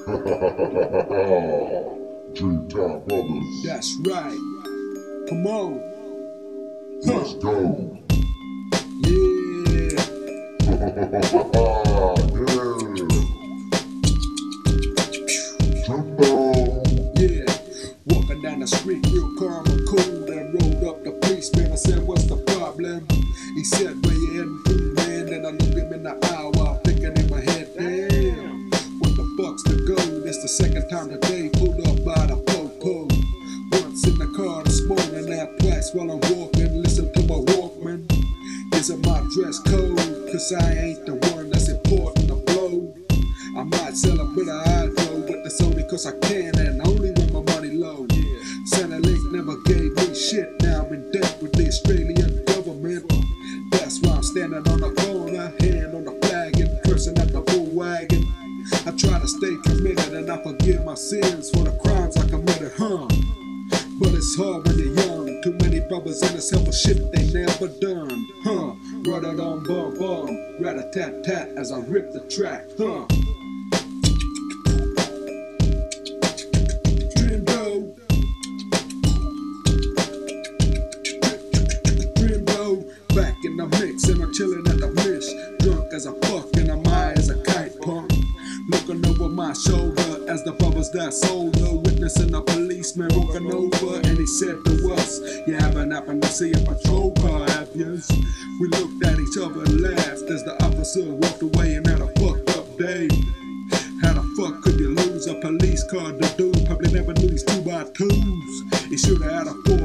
Dreamtime Brothaz. That's right. Come on. Let's go. Yeah. yeah. Jumbo. Yeah. Walking down the street real calm and cool. Then rolled up the policeman. I said, What's the problem? He said, Where you heading second time today. Pulled up by the popo. Once in the car this morning. That twice while I'm walking. Listen to my Walkman. Is it my dress code? Cause I ain't the one that's important to blow. I might sell a bit of hydro, but that's only cause I can and only when my money low. Centrelink never gave me shit, try to stay committed and I forgive my sins for the crimes I committed, huh? But it's hard when you're young. Too many brothers in this hell for shit they never done, huh? It on bum bum, rat a tat tat as I rip the track, huh? Back in the mix and I'm Looking over my shoulder as the brothers that sold her. Witnessing a policeman walking over and he said to us, You haven't happened to see a patrol car, have you? We looked at each other and laughed as the officer walked away and had a fucked up day. How the fuck could you lose a police car? The dude probably never knew these two by twos. He should have had a four.